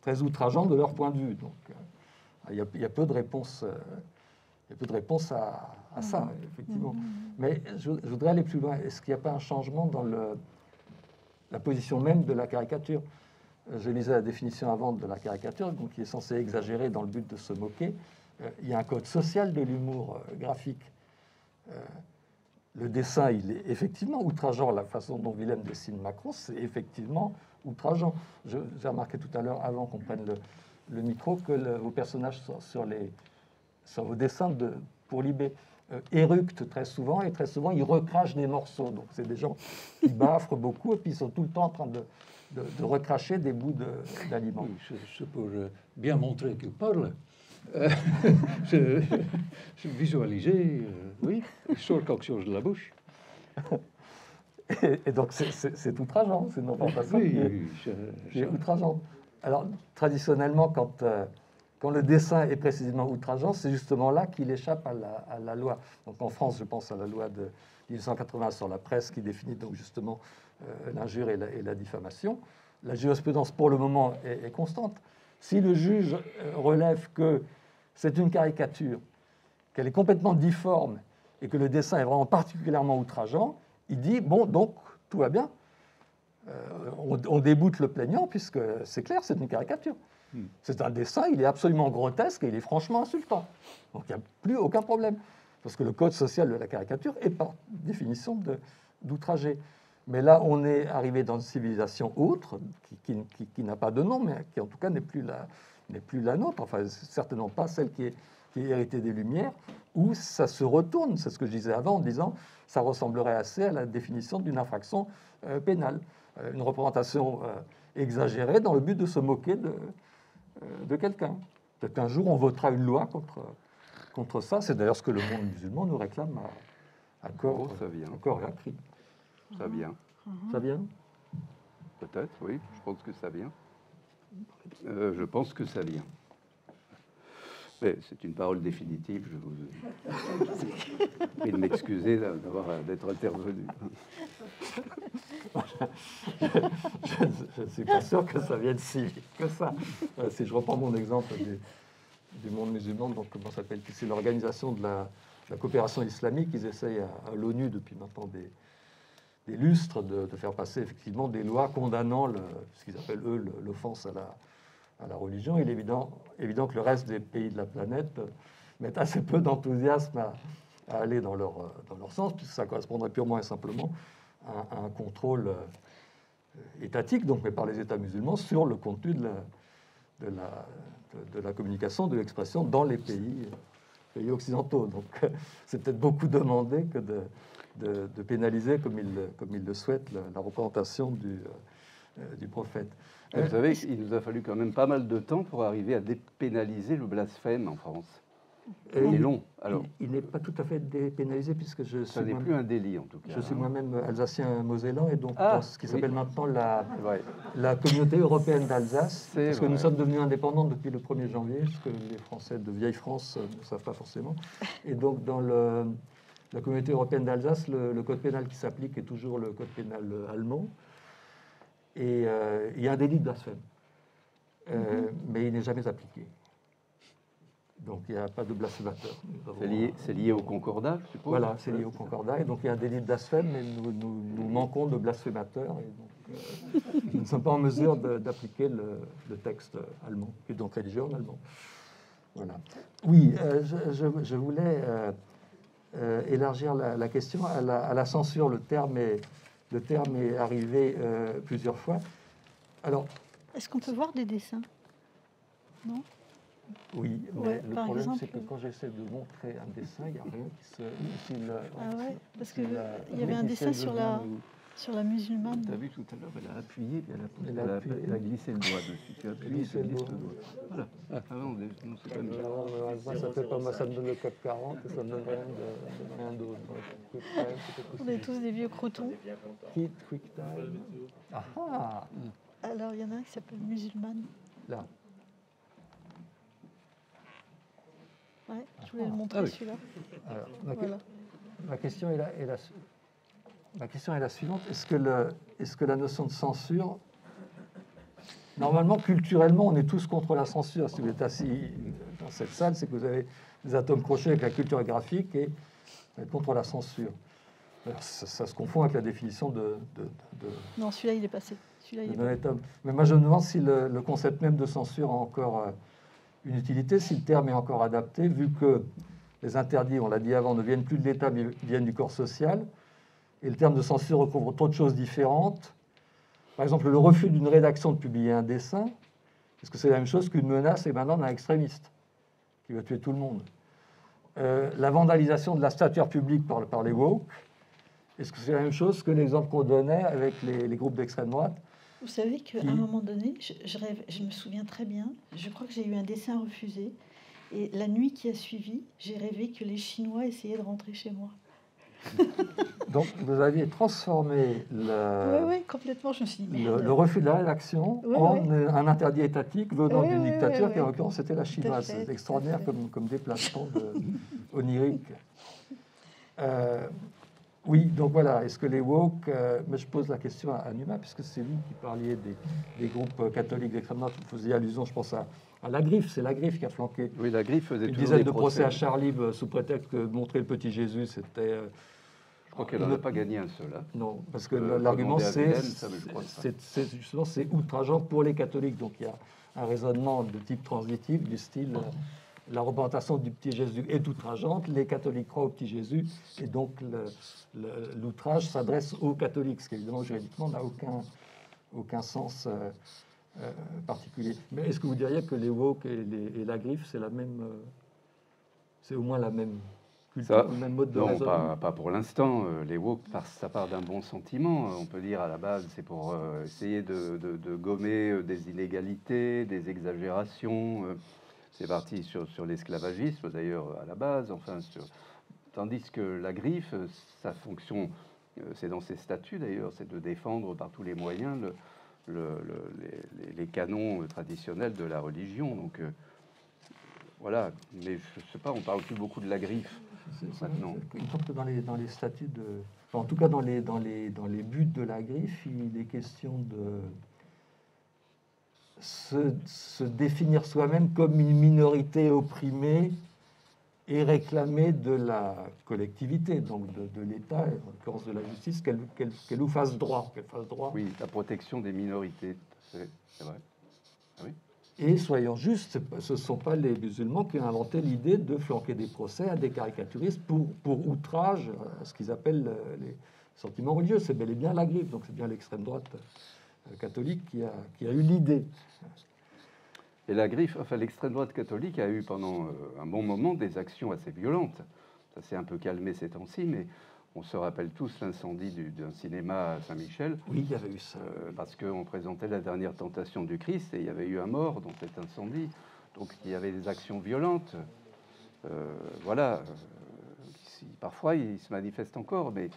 très outrageant de leur point de vue. Donc, il y, a- il y a peu de réponses. il y a peu de réponses à, à ça, effectivement. Mais je, je voudrais aller plus loin. Est-ce qu'il n'y a pas un changement dans le, la position même de la caricature? Je lisais la définition avant de la caricature, donc qui est censée exagérer dans le but de se moquer. Euh, il y a un code social de l'humour euh, graphique. Euh, le dessin, il est effectivement outrageant. La façon dont Willem dessine Macron, c'est effectivement outrageant. J'ai remarqué tout à l'heure, avant qu'on prenne le, micro, que vos personnages sur les, sur vos dessins de, pour Libé éructent très souvent et très souvent ils recrachent des morceaux. Donc c'est des gens qui baffrent beaucoup et puis ils sont tout le temps en train de, de, de recracher des bouts de- d'aliments. Oui, c'est- pour euh, bien montrer qu'il parle. Euh, c'est visualiser, euh, oui, il sort quelque chose de la bouche. Et, et donc c'est- outrageant, c'est une est- Oui, c'est- qui est c'est- outrageant. Alors traditionnellement, quand, euh, quand le dessin est précisément outrageant, c'est justement là qu'il échappe à la, à la loi. Donc en France, je pense à la loi de 1880 sur la presse qui définit donc justement l'injure et la, et la diffamation. La jurisprudence, pour le moment, est, est constante. Si le juge euh, relève que c'est une caricature, qu'elle est complètement difforme et que le dessin est vraiment particulièrement outrageant, il dit bon, donc tout va bien. Euh, on, on déboute le plaignant puisque c'est clair, c'est une caricature. Hmm. C'est un dessin, il est absolument grotesque et il est franchement insultant. Donc il n'y a plus aucun problème. Parce que le code social de la caricature est par définition d'outrager. Mais là, on est arrivé dans une civilisation autre, qui, qui- qui- qui n'a pas de nom, mais qui en tout cas n'est plus la, n'est plus la nôtre. Enfin, certainement pas celle qui est, qui est héritée des Lumières, ou ça se retourne, c'est ce que je disais avant en disant ça ressemblerait assez à la définition d'une infraction euh, pénale, Euh, une représentation euh, exagérée dans le but de se moquer de, de quelqu'un. Peut-être qu'un jour on votera une loi contre, contre ça, c'est d'ailleurs ce que le monde musulman nous réclame à, à corps, ça vient. à corps et à cri. Ça vient. Ça vient? Peut-être, oui, je pense que ça vient. Euh, je pense que ça vient. Mais c'est une parole définitive, je vous prie de m'excuser d'avoir d'être intervenu. je ne suis pas sûr que ça vienne si vite que ça. Euh, Si je reprends mon exemple du, du monde musulman, donc comment ça s'appelle? C'est l'organisation de la, de la coopération islamique. Ils essayent à, à l'ONU depuis maintenant des, des lustres de, faire passer effectivement des lois condamnant le- ce qu'ils appellent eux l'offense à la, à la religion. Il est évident, évident que le reste des pays de la planète euh, mettent assez peu d'enthousiasme à, aller dans leur, euh, dans leur sens, puisque ça correspondrait purement et simplement à, un contrôle euh, étatique, donc mais par les États musulmans, sur le contenu de la, de la, de la communication, de l'expression dans les pays, pays occidentaux. Donc c'est peut-être beaucoup demandé que de, de, de pénaliser, comme il, le- comme il le souhaite, la, la représentation du, euh, du prophète. Et Vous savez, il nous a fallu quand même pas mal de temps pour arriver à dépénaliser le blasphème en France. Et il- long. Alors, il, il n'est pas tout à fait dépénalisé, puisque je ça suis, n'est moi- plus un délit en tout cas. je suis hein. moi-même alsacien-mosellan, et donc Ah, dans ce qui oui. s'appelle maintenant la, Ouais. la communauté européenne d'Alsace, parce que nous sommes devenus indépendants depuis le 1er janvier, ce que les Français de vieille France euh, ne savent pas forcément. Et donc, dans le- la communauté européenne d'Alsace, le, le code pénal qui s'applique est toujours le code pénal euh, allemand. Et euh, il y a un délit de blasphème, Euh, mais il n'est jamais appliqué. Donc, il n'y a pas de blasphémateur. C'est lié, au concordat, je suppose voilà, c'est lié au concordat. Et donc, il y a un délit de blasphème, mais nous, nous- nous manquons de blasphémateurs. Et donc, euh, nous ne sommes pas en mesure d'appliquer le, le texte allemand, est donc rédigé en allemand. Voilà. Oui, je, je- je voulais euh, élargir la, la question à la, à la censure. Le terme est, le terme est arrivé euh, plusieurs fois. Alors, Est-ce qu'on peut voir des dessins? Non? Oui, mais Ouais, le problème, c'est que quand j'essaie de montrer un dessin, il n'y a rien qui se... qui le- Ah ouais Parce qui que la- il y avait un dessin sur la, ou- sur la musulmane. Tu as vu tout à l'heure, elle a appuyé, elle a, poussé, Elle a elle a- appuyé. elle a glissé le doigt dessus. Tu as appuyé, tu le glisses doigt. le doigt. Voilà. Ah non, non, c'est moi, ça, fait pas, moi, ça me donne le CAC 40 et ça me donne rien de- rien d'autre. On est tous des vieux croutons. Quick, quick time. Ah ah Alors, il y en a un qui s'appelle musulmane. Là. Ouais, je voulais le Ah montrer oui. celui-là. Alors, ma, que- Voilà. ma question est la, est la ma question est la suivante. Est-ce que, le- est-ce que la notion de censure... Normalement, culturellement, on est tous contre la censure. Si vous êtes assis dans cette salle, c'est que vous avez des atomes crochés avec la culture graphique et vous êtes contre la censure. Alors, ça, ça se confond avec la définition de- de- de, Non, celui-là, il est passé. Celui-là, il est. Mais moi, je me demande si le, le concept même de censure a encore euh, une utilité, si le terme est encore adapté, vu que les interdits, on l'a dit avant, ne viennent plus de l'État, mais viennent du corps social. Et le terme de censure recouvre trop de choses différentes. Par exemple, le refus d'une rédaction de publier un dessin, est-ce que c'est la même chose qu'une menace émanant d'un extrémiste qui va tuer tout le monde? Euh, La vandalisation de la statuaire publique par, par les woke, est-ce que c'est la même chose que l'exemple qu'on donnait avec les, les groupes d'extrême droite? Vous savez qu'à Qui- un moment donné, je, je rêve, je me souviens très bien, je crois que j'ai eu un dessin refusé. Et la nuit qui a suivi, j'ai rêvé que les Chinois essayaient de rentrer chez moi. Donc, vous aviez transformé le, oui, complètement. Je me suis dit, le- refus de la rédaction Oui, en oui. un interdit étatique venant Oui, d'une oui, dictature oui, qui, en oui. l'occurrence, c'était la chinoise. fait, C'est extraordinaire comme, comme déplacement de, onirique. Euh, oui, donc voilà, est-ce que les woke, euh, mais je pose la question à, à Numa, puisque c'est vous qui parliez des, des groupes euh, catholiques d'extrême droite, vous faisiez allusion, je pense, à, à la griffe, c'est la griffe qui a flanqué Oui, la griffe faisait une dizaine des de procès à Charlie sous prétexte que montrer le petit Jésus, c'était... euh, crois qu'elle n'en a pas gagné un seul. hein. Non, parce que Euh, l'argument c'est justement c'est outrageant pour les catholiques. Donc il y a un raisonnement de type transitif du style euh, la représentation du petit Jésus est outrageante, les catholiques croient au petit Jésus et donc l'outrage s'adresse aux catholiques, ce qui évidemment juridiquement n'a aucun aucun sens euh, euh, particulier. Mais est-ce que vous diriez que les woke et, les- et la griffe c'est la même euh, c'est au moins la même le même mode de Non, pas, pas pour l'instant. Euh, Les woke, ça part d'un bon sentiment. Euh, On peut dire à la base, c'est pour euh, essayer de, de- de gommer des inégalités, des exagérations. C'est parti sur, sur l'esclavagisme, d'ailleurs, à la base. Enfin, sur- Tandis que la griffe, sa fonction, c'est dans ses statuts d'ailleurs, c'est de défendre par tous les moyens le- le- le- les, les- canons traditionnels de la religion. Donc voilà, mais je sais pas, on parle plus beaucoup de la griffe. Maintenant. c'est- Il me semble que dans les, dans les statuts de. enfin, en tout cas, dans les, dans, les, dans les buts de la griffe, il est question de se, se définir soi-même comme une minorité opprimée et réclamer de la collectivité, donc de, de l'État, en l'occurrence de la justice, qu'elle qu'elle- qu'elle nous fasse droit, qu'elle fasse droit. Oui, la protection des minorités, c'est vrai. Et soyons justes, ce ne sont pas les musulmans qui ont inventé l'idée de flanquer des procès à des caricaturistes pour, pour outrage à ce qu'ils appellent euh, les sentiments religieux. C'est bel et bien la griffe, donc c'est bien l'extrême droite euh, catholique qui a, qui a eu l'idée. Et la griffe, enfin l'extrême droite catholique a eu pendant euh, un bon moment des actions assez violentes. Ça s'est un peu calmé ces temps-ci, mais on se rappelle tous l'incendie du- d'un cinéma à Saint-Michel, Oui, il y avait eu ça. euh, parce qu'on présentait la dernière tentation du Christ et il y avait eu un mort dans cet incendie. Donc il y avait des actions violentes. Euh, voilà. euh, parfois, ils se manifestent encore, mais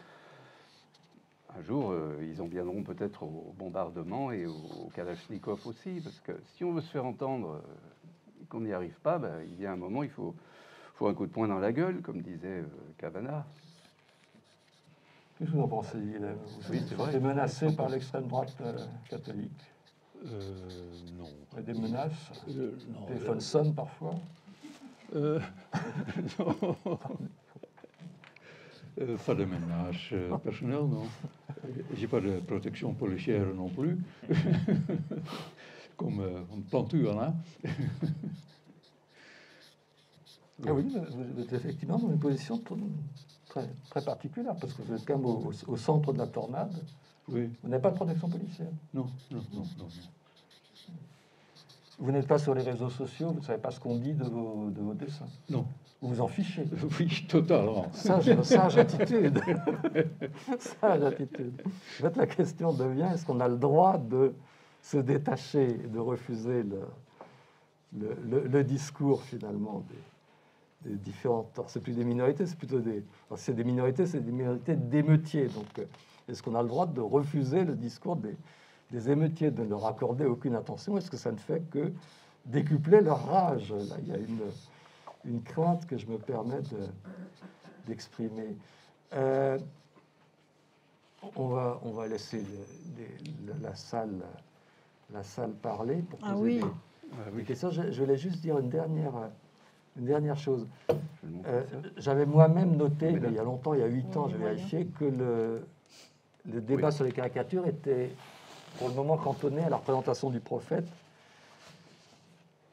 un jour, euh, ils en viendront peut-être au bombardement et au, au Kalachnikov aussi, parce que si on veut se faire entendre et qu'on n'y arrive pas, ben, il y a un moment, il faut, faut un coup de poing dans la gueule, comme disait Cavana. Qu'est-ce que vous en pensez Guilhem Vous Oui, êtes menacé par l'extrême droite euh, catholique Euh, non. Des menaces Euh, non, Le téléphone sonne parfois Euh, non. Pas de ménage euh, personnel, non. J'ai pas de protection policière non plus. comme, Plantu en a. Ah oui, vous êtes effectivement dans une position très, très particulière, parce que vous êtes quand même au, centre de la tornade. Oui. Vous n'avez pas de protection policière. Non, non, non, non. Vous n'êtes pas sur les réseaux sociaux, vous ne savez pas ce qu'on dit de vos, de vos dessins. Non. Vous vous en fichez. Oui, totalement. Sage, sage attitude. sage attitude. En fait, la question devient est-ce qu'on a le droit de se détacher et de refuser le, le, le- le discours finalement des, des différentes. alors, C'est plus des minorités, c'est plutôt des. alors, C'est des minorités, c'est des minorités d'émeutiers. Donc, euh, est-ce qu'on a le droit de refuser le discours des, des émeutiers, de ne leur accorder aucune attention? Est-ce que ça ne fait que décupler leur rage? Là, il y a une une crainte que je me permets de- d'exprimer. Euh, on, va, on va laisser le- les- la, la salle, la salle parler pour Ah poser oui. des, Ah des questions. Je, je voulais juste dire une dernière, une dernière chose. Euh. J'avais moi-même noté, mais là. il y a longtemps, il y a huit ans, j'ai vérifié que le, le débat Oui. sur les caricatures était pour le moment cantonné à la représentation du prophète.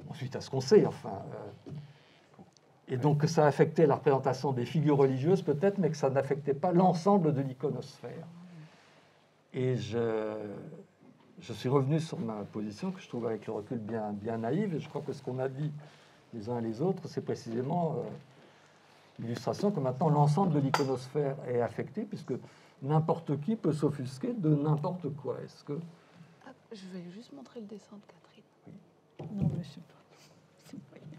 Ensuite, à ce qu'on sait, enfin. euh, et donc que ça affectait la représentation des figures religieuses peut-être, mais que ça n'affectait pas l'ensemble de l'iconosphère. Et je, je suis revenu sur ma position que je trouve avec le recul bien, bien naïve. Et je crois que ce qu'on a dit les uns et les autres, c'est précisément euh, l'illustration que maintenant l'ensemble de l'iconosphère est affecté, puisque n'importe qui peut s'offusquer de n'importe quoi. Est-ce que Ah, je vais juste montrer le dessin de Catherine. Non, mais je sais pas.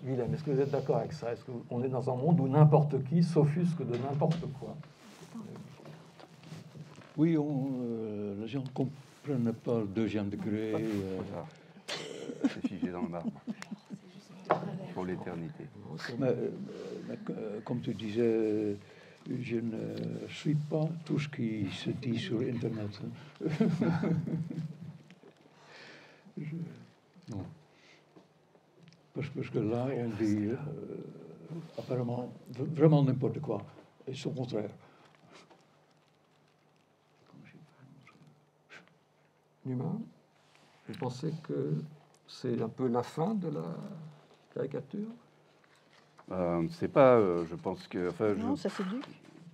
Willem, est-ce que vous êtes d'accord avec ça? Est-ce qu'on est dans un monde où n'importe qui s'offusque de n'importe quoi? Oui, on, euh, les gens ne comprennent pas le deuxième degré. euh, C'est figé dans le marbre pour l'éternité. euh, euh, comme tu disais, je ne suis pas tout ce qui se dit sur Internet. Je- non. Parce, parce que là, on dit euh, apparemment vraiment n'importe quoi. Et c'est au contraire. Humain Vous pensez que c'est un peu la fin de la caricature Euh, c'est pas, euh, je pense que, enfin, je- Non, ça s'éduque.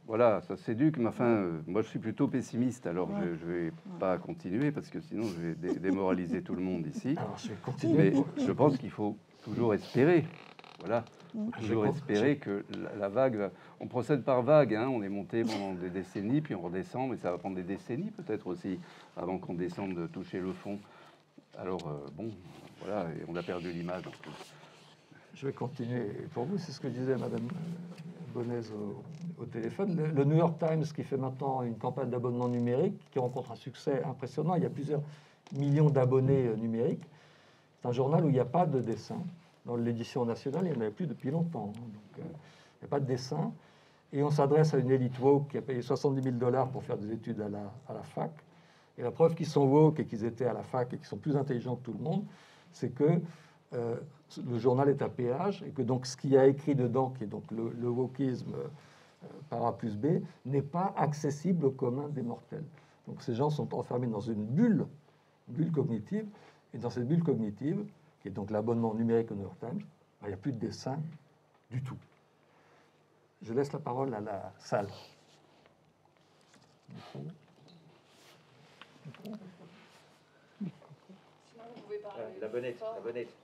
voilà, ça s'éduque, mais enfin, euh, moi je suis plutôt pessimiste, alors Ouais. je, je vais pas continuer parce que sinon je vais dé- démoraliser tout le monde ici. Alors, je vais continuer. Mais je pense qu'il faut toujours espérer. voilà, Mm. faut toujours espérer que la, la vague. va- On procède par vague. hein, On est monté pendant des décennies, puis on redescend, mais ça va prendre des décennies peut-être aussi avant qu'on descende de toucher le fond. Alors euh, bon, voilà, et on a perdu l'image. en plus. Je vais continuer. Pour vous, c'est ce que disait Madame Bonet au, au téléphone. Le, New York Times, qui fait maintenant une campagne d'abonnement numérique, qui rencontre un succès impressionnant. Il y a plusieurs millions d'abonnés euh, numériques. C'est un journal où il n'y a pas de dessin. Dans l'édition nationale, il n'y en avait plus depuis longtemps. hein. Donc, euh, il n'y a pas de dessin. Et on s'adresse à une élite woke qui a payé 70 000 dollars pour faire des études à la, fac. Et la preuve qu'ils sont woke et qu'ils étaient à la fac et qu'ils sont plus intelligents que tout le monde, c'est que euh, le journal est à péage et que donc ce qu'il y a écrit dedans, qui est donc le, le wokisme euh, par A plus B, n'est pas accessible au commun des mortels. Donc ces gens sont enfermés dans une bulle, bulle cognitive, et dans cette bulle cognitive, qui est donc l'abonnement numérique au New York Times, il n'y a plus de dessin du tout. Je laisse la parole à la salle. La bonnette, la bonnette.